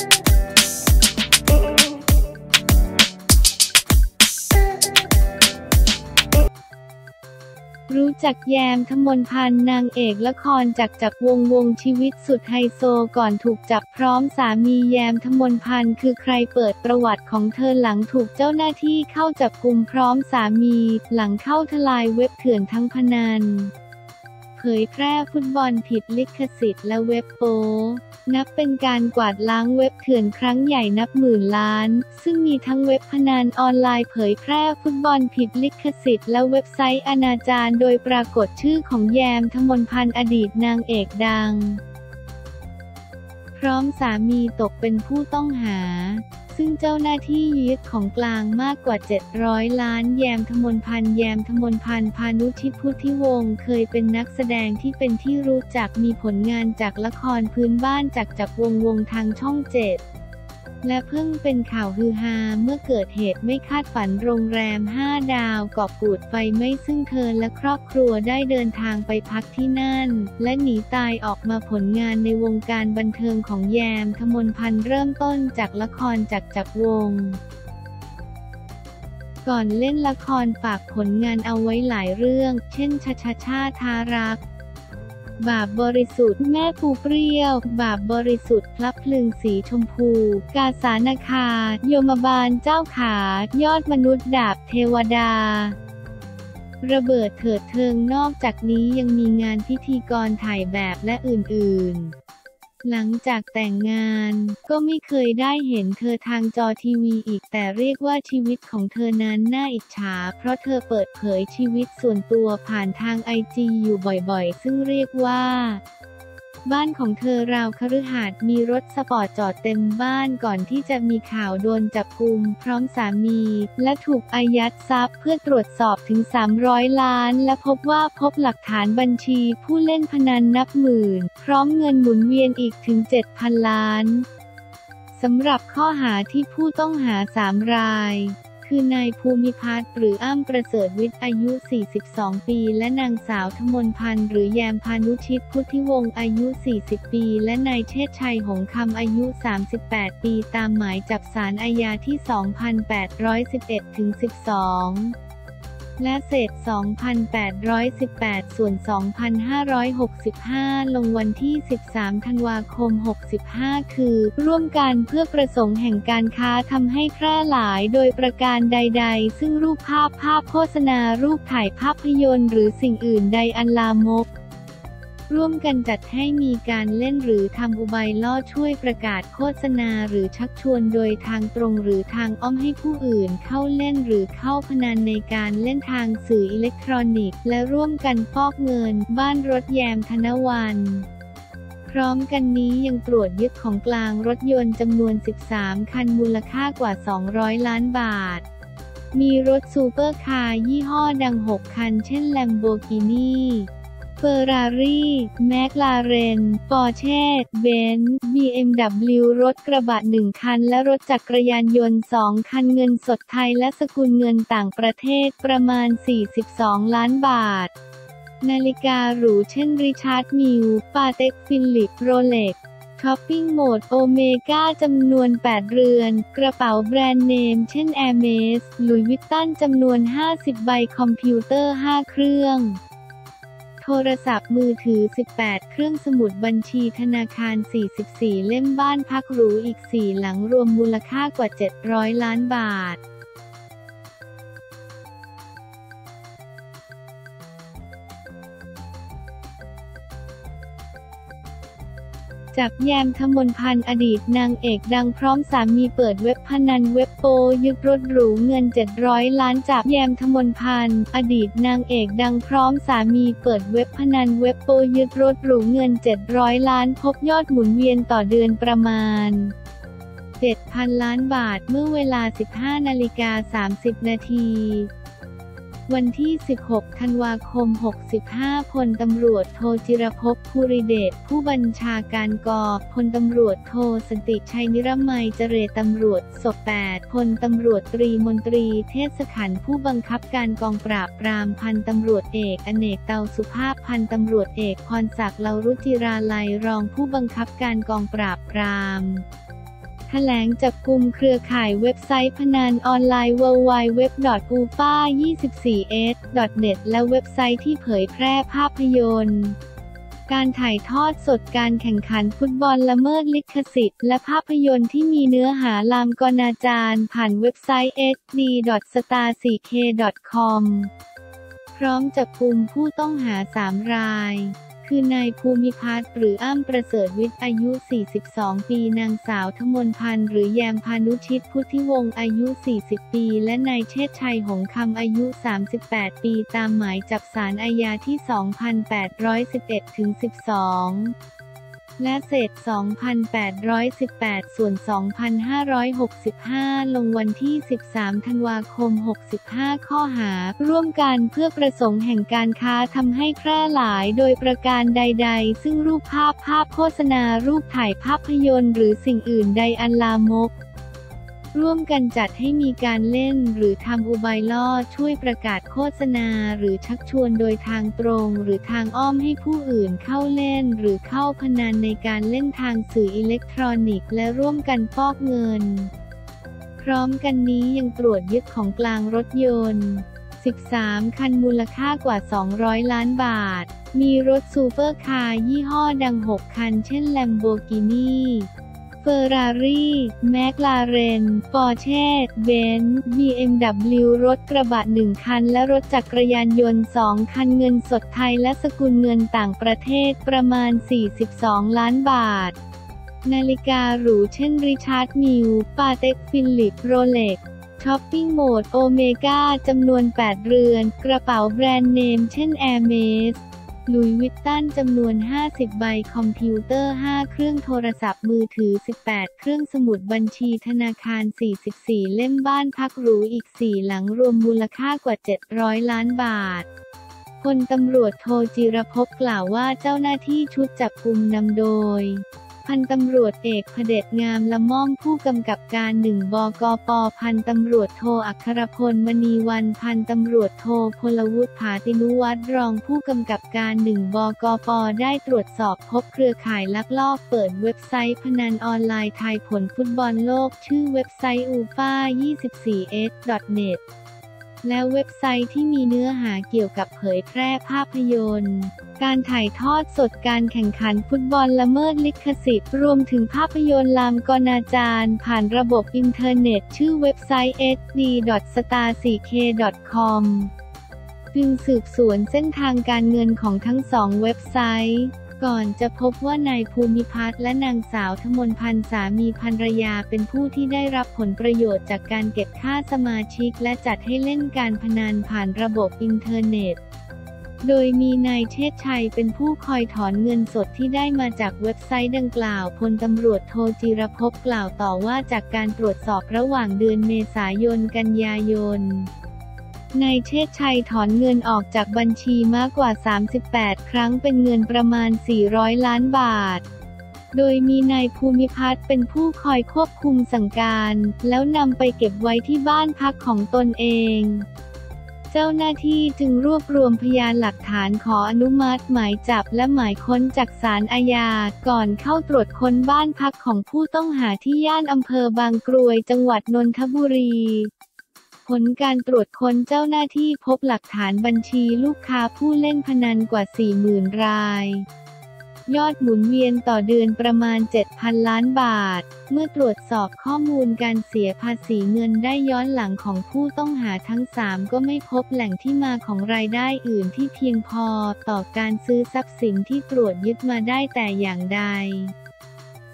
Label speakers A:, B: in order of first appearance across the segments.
A: รู้จักแยมทมนพันธ์นางเอกละครจากจากวงวงชีวิตสุดไฮโซก่อนถูกจับพร้อมสามีแยมทมนพันธ์คือใครเปิดประวัติของเธอหลังถูกเจ้าหน้าที่เข้าจับกุมพร้อมสามี หลังเข้าทลายเว็บเถื่อนทั้งพนัน เผยแพร่ฟุตบอลผิดลิขสิทธิ์และเว็บโป นับเป็นการกวาดล้างเว็บเถื่อนครั้งใหญ่นับหมื่นล้าน ซึ่งมีทั้งเว็บพนันออนไลน์เผยแพร่ฟุตบอลผิดลิขสิทธิ์และเว็บไซต์อนาจารโดยปรากฏชื่อของแยมทมนพันธ์อดีตนางเอกดัง พร้อมสามีตกเป็นผู้ต้องหา ซึ่งเจ้าหน้าที่ยึดของกลางมากกว่า 700 ล้านแยมทมนพันธ์แยมทมนพันธ์พานุชิตพุทธิวงศ์เคยเป็นนักแสดงที่เป็นที่รู้จักมีผลงานจากละครพื้นบ้านจากจักวงวงทางช่องเจ็ด และเพิ่งเป็นข่าวฮือฮาเมื่อเกิดเหตุไม่คาดฝันโรงแรม 5 ดาวเกาะกูดไฟไหม้ซึ่งเธอและครอบครัวได้เดินทางไปพักที่นั่น และหนีตายออกมาผลงานในวงการบันเทิงของแยมทมนพันธ์เริ่มต้นจากละครจากจักรวงก่อนเล่นละครฝากผลงานเอาไว้หลายเรื่อง เช่นชชาชาทารัก บาปบริสุทธิ์แม่ปูเปรี้ยว บาปบริสุทธิ์พลับพลึงสีชมพู กาสานาคา โยมบาลเจ้าขา ยอดมนุษย์ดาบเทวดาระเบิดเถิดเทิงนอกจากนี้ยังมีงานพิธีกรถ่ายแบบและอื่นๆ หลังจากแต่งงานก็ไม่เคยได้เห็นเธอทางจอทีวีอีกแต่เรียกว่าชีวิตของเธอนั้นน่าอิจฉา เพราะเธอเปิดเผยชีวิตส่วนตัวผ่านทางไอจีอยู่บ่อยๆ ซึ่งเรียกว่า บ้านของเธอราวคฤหาสน์มีรถสปอร์ตจอดเต็มบ้านก่อนที่จะมีข่าวโดนจับกุมพร้อมสามี และถูกอายัดทรัพย์เพื่อตรวจสอบถึง 300 ล้าน และพบว่าพบหลักฐานบัญชีผู้เล่นพนันนับหมื่น พร้อมเงินหมุนเวียนอีกถึง 7,000 ล้านสำหรับข้อหาที่ผู้ต้องหา 3 ราย คือนายภูมิพัฒน์หรืออ้ำประเสริฐวิทย์อายุ 42 ปี และนางสาวทมนพันธ์หรือแยมพานุชิตพุทธิวงศ์อายุ 40 ปี และนายเชษชัยหงคำอายุ 38 ปี ตามหมายจับสารอาญาที่ 2811-12 และเศษ 2,818 ส่วน 2,565 ลงวันที่ 13 ธันวาคม 65 คือ ร่วมกันเพื่อประสงค์แห่งการค้าทำให้แพร่หลายโดยประการใด ๆ ซึ่งรูปภาพภาพโฆษณารูปถ่ายภาพยนตร์หรือสิ่งอื่นใดอันลามก ร่วมกันจัดให้มีการเล่นหรือทำอุบายล่อช่วยประกาศโฆษณาหรือชักชวนโดยทางตรงหรือทางอ้อมให้ผู้อื่นเข้าเล่นหรือเข้าพนันในการเล่นทางสื่ออิเล็กทรอนิกส์ และร่วมกันฟอกเงิน บ้านรถแยมธนวันพร้อมกันนี้ยังตรวจยึดของกลางรถยนต์จำนวน 13 คันมูลค่ากว่า 200 ล้านบาท มีรถซูเปอร์คาร์ยี่ห้อดัง 6 คัน เช่น Lamborghini เฟอร์รารี่ แมคลาเรน ปอร์เช่ เบนซ์ BMW รถกระบะหนึ่งคัน และรถจักรยานยนต์สองคันเงินสดไทยและสกุลเงินต่างประเทศประมาณ 42 ล้านบาท นาฬิกาหรูเช่นริชาร์ดมิลปาเต็กฟิลิป โรเล็กช้อปปิ้งโหมดโอเมก้าจำนวน 8 เรือน กระเป๋าแบรนด์เนม เช่น Air m e s หลุยส์วิตตองจำนวน 50 ใบคอมพิวเตอร์ 5 เครื่อง โทรศัพท์มือถือ 18 เครื่องสมุดบัญชีธนาคาร 44 เล่มบ้านพักหรูอีก 4 หลังรวมมูลค่ากว่า 700 ล้านบาท จากแยมทมนพันธ์อดีตนางเอกดังพร้อมสามีเปิดเว็บพนันเว็บโปยึดรถหรูเงิน 700 ล้านจากแยมทมนพันธ์อดีตนางเอกดังพร้อมสามีเปิดเว็บพนันเว็บโปยึดรถหรูเงิน 700 ล้าน พบยอดหมุนเวียนต่อเดือนประมาณ7,000 ล้านบาทเมื่อเวลา 15 นาฬิกา 30 นาที วันที่ 16 ธันวาคม 65 พลตำรวจโทจิรภพภูริเดช ผู้บัญชาการกอพลตำรวจโทสนติชัยนิรมัยเจเรตำรวจศพ8พลตำรวจตรีมนตรี เทศขันธ์ผู้บังคับการกองปราบปรามพันตำรวจเอก อเนกเตาสุภาพพันตำรวจเอกพรศักดิ์เลารุจิราลัยรองผู้บังคับการกองปราบปราม แถลงจับกลุ่มเครือข่ายเว็บไซต์พนันออนไลน์ www.ufa24s.net และเว็บไซต์ที่เผยแพร่ภาพยนตร์การถ่ายทอดสดการแข่งขันฟุตบอลละเมิดลิขสิทธิ์และภาพยนตร์ที่มีเนื้อหาลามกนาจารผ่านเว็บไซต์ hd.star4k.com พร้อมจับกลุ่มผู้ต้องหา 3 ราย คือนายภูมิพัฒน์หรืออ้ำประเสริฐวิทย์อายุ 42 ปี นางสาวทมนพันธ์หรือแยมพานุชิตพุทธิวงศ์อายุ 40 ปี และนายเชษชัยหงคำอายุ 38 ปี ตามหมายจับสารอาญาที่ 2811-12 และเศษ 2,818 ส่วน 2,565 ลงวันที่ 13 ธันวาคม 65 ข้อหา ร่วมกันเพื่อประสงค์แห่งการค้าทำให้แพร่หลายโดยประการใด ๆ ซึ่งรูปภาพภาพโฆษณารูปถ่ายภาพยนตร์หรือสิ่งอื่นใดอันลามก ร่วมกันจัดให้มีการเล่นหรือทำอุบายล่อช่วยประกาศโฆษณาหรือชักชวนโดยทางตรงหรือทางอ้อมให้ผู้อื่นเข้าเล่นหรือเข้าพนันในการเล่นทางสื่ออิเล็กทรอนิกส์และร่วมกันฟอกเงิน พร้อมกันนี้ยังตรวจยึดของกลางรถยนต์ 13 คันมูลค่ากว่า 200 ล้านบาท มีรถซูเปอร์คาร์ยี่ห้อดัง 6 คัน เช่น Lamborghini เฟอร์รารี่ แมคลาเรน ปอร์เช่ เบนซ์ BMW รถกระบะหนึ่งคัน และรถจักรยานยนต์สองคันเงินสดไทยและสกุลเงินต่างประเทศประมาณ 42 ล้านบาท นาฬิกาหรูเช่นริชาร์ดมิลล์ ปาเต็กฟิลิป โรเล็กซ์ช้อปปิ้งโหมดโอเมก้าจำนวน 8 เรือน กระเป๋าแบรนด์เนม เช่นแอร์เมส หลุยส์วิตตองจำนวน 50 ใบคอมพิวเตอร์ 5 เครื่องโทรศัพท์มือถือ 18 เครื่องสมุดบัญชีธนาคาร 44 เล่มบ้านพักหรูอีก 4 หลังรวมมูลค่ากว่า 700 ล้านบาทพลตำรวจโทจิรพกล่าวว่าเจ้าหน้าที่ชุดจับกุมนำโดย พันตำรวจเอกพเดชงามละม่อมผู้กำกับการหนึ่งบกปพันตำรวจโทอัครพลมณีวันพันตำรวจโทพลวุฒิผาตินุวัตรรองผู้กำกับการหนึ่งบก.ป.ได้ตรวจสอบพบเครือข่ายลักลอบเปิดเว็บไซต์พนันออนไลน์ทายผลฟุตบอลโลก ชื่อเว็บไซต์ ufa 24 s net และเว็บไซต์ที่มีเนื้อหาเกี่ยวกับเผยแพร่ภาพยนตร์ การถ่ายทอดสดการแข่งขันฟุตบอลละเมิดลิขสิทธิ์ รวมถึงภาพยนตร์ลามกอนาจารผ่านระบบอินเทอร์เน็ต ชื่อเว็บไซต์ hd.star4k.com จึงสืบสวนเส้นทางการเงินของทั้งสองเว็บไซต์ ก่อนจะพบว่านายภูมิพัฒน์และนางสาวธมนพันธ์สามีภรรยาเป็นผู้ที่ได้รับผลประโยชน์จากการเก็บค่าสมาชิกและจัดให้เล่นการพนันผ่านระบบอินเทอร์เน็ต โดยมีนายเชษชัยเป็นผู้คอยถอนเงินสดที่ได้มาจากเว็บไซต์ดังกล่าวพลตำรวจโทจิรพกล่าวต่อว่าจากการตรวจสอบระหว่างเดือนเมษายนกันยายน นายเชษชัยถอนเงินออกจากบัญชีมากกว่า 38 ครั้งเป็นเงินประมาณ 400 ล้านบาท โดยมีนายภูมิพัฒน์เป็นผู้คอยควบคุมสั่งการ แล้วนำไปเก็บไว้ที่บ้านพักของตนเอง เจ้าหน้าที่จึงรวบรวมพยานหลักฐานขออนุมัติหมายจับและหมายค้นจากศาลอาญา ก่อนเข้าตรวจค้นบ้านพักของผู้ต้องหาที่ย่านอำเภอบางกรวยจังหวัดนนทบุรี ผลการตรวจค้นเจ้าหน้าที่พบหลักฐานบัญชีลูกค้าผู้เล่นพนันกว่า 40,000 ราย ยอดหมุนเวียนต่อเดือนประมาณ 7,000 ล้านบาท เมื่อตรวจสอบข้อมูลการเสียภาษีเงินได้ย้อนหลังของผู้ต้องหาทั้ง 3 ก็ไม่พบแหล่งที่มาของรายได้อื่นที่เพียงพอ ต่อการซื้อทรัพย์สินที่ตรวจยึดมาได้แต่อย่างใด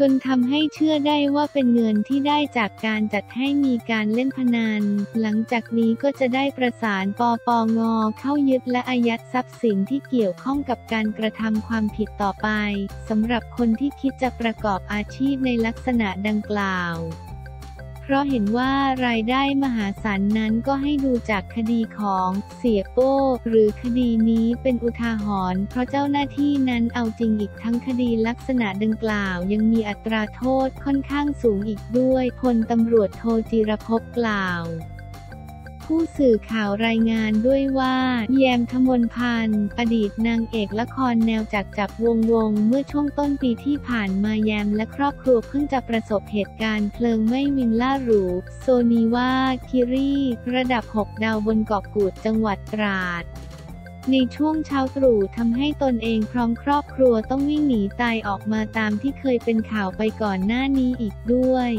A: จนทำให้เชื่อได้ว่าเป็นเงินที่ได้จากการจัดให้มีการเล่นพนัน หลังจากนี้ก็จะได้ประสานปปงเข้ายึดและอายัดทรัพย์สินที่เกี่ยวข้องกับการกระทำความผิดต่อไปสำหรับคนที่คิดจะประกอบอาชีพในลักษณะดังกล่าว เพราะเห็นว่ารายได้มหาศาลนั้นก็ให้ดูจากคดีของเสียโป้หรือคดีนี้เป็นอุทาหรณ์เพราะเจ้าหน้าที่นั้นเอาจริงอีกทั้งคดีลักษณะดังกล่าว ยังมีอัตราโทษค่อนข้างสูงอีกด้วยพลตำรวจโทจิรพกล่าว ผู้สื่อข่าวรายงานด้วยว่า แยมทมนพันธ์ อดีตนางเอกละครแนวจักจับวงวง เมื่อช่วงต้นปีที่ผ่านมาแยมและครอบครัวเพิ่งจะประสบเหตุการณ์เพลิงไหม้วินล่าหรู โซนีว่าคิรีระดับ 6 ดาวบนเกาะกูดจังหวัดตราดในช่วงเช้าตรู่ทำให้ตนเองพร้อมครอบครัวต้องวิ่งหนีตายออกมาตามที่เคยเป็นข่าวไปก่อนหน้านี้อีกด้วย